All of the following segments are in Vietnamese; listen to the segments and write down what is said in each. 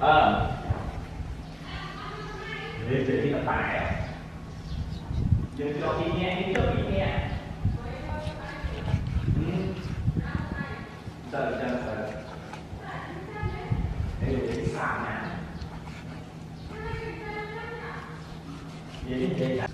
ờ. Để để đi tập bài cho đi nghe, đi trước đi nghe. Ừ. Sợ, sợ, sợ Đây là cái sàn nè. Vậy đi vậy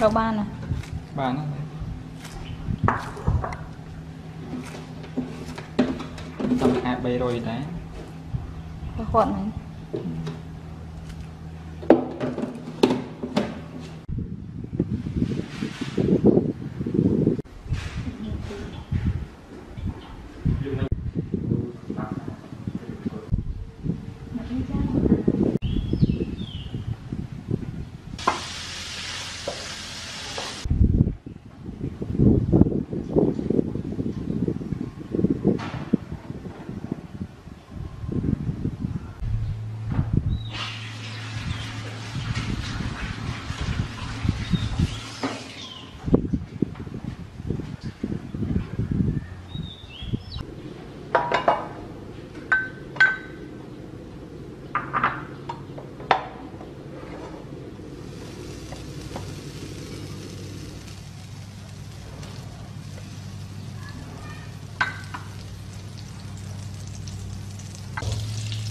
ត្រូវបានណាបានណាសំខែ300ដែរគាត់ហ្នឹង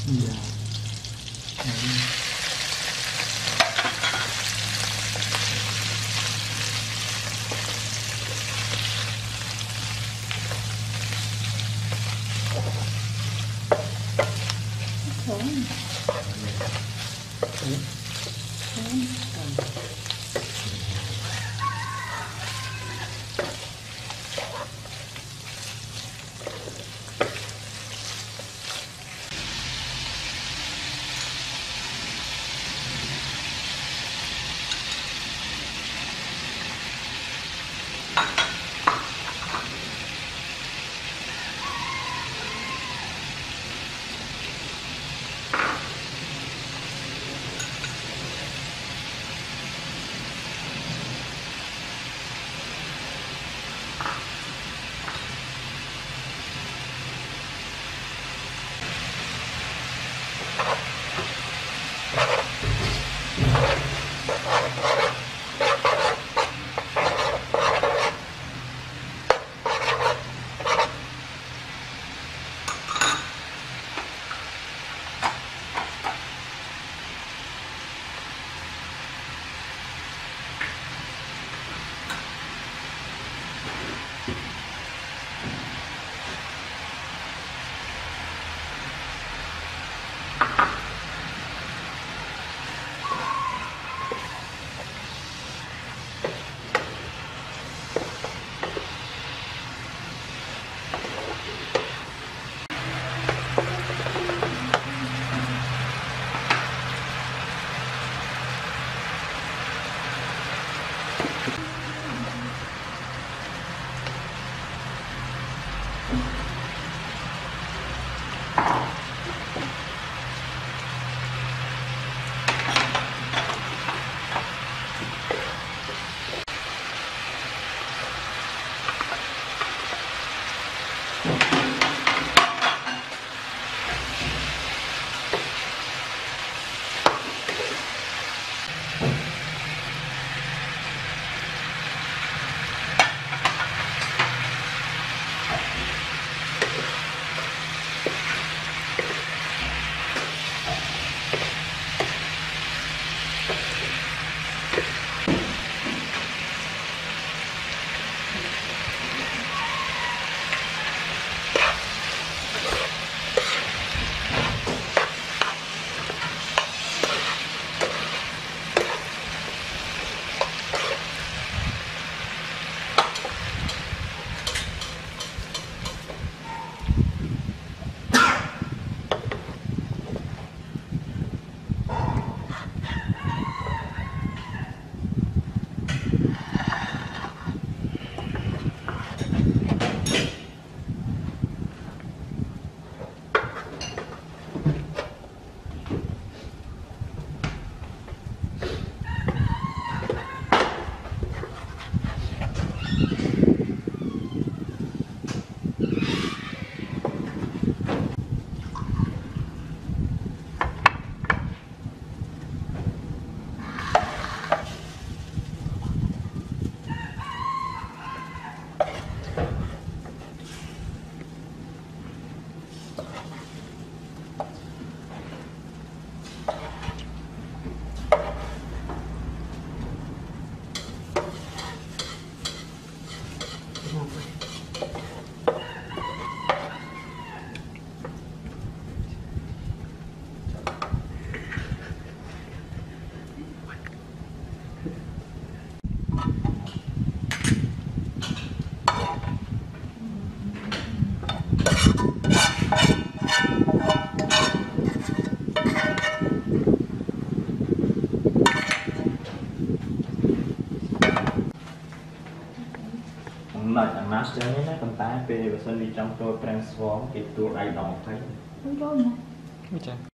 giờ Đấy. Không bỏ lỡ này dạ ចឹងណាប៉ុន្តែពេលបើសិនវាចង់ចូលប្រាំងស្វងគេទួលដៃដល់20 Ui rồi nè មិនចា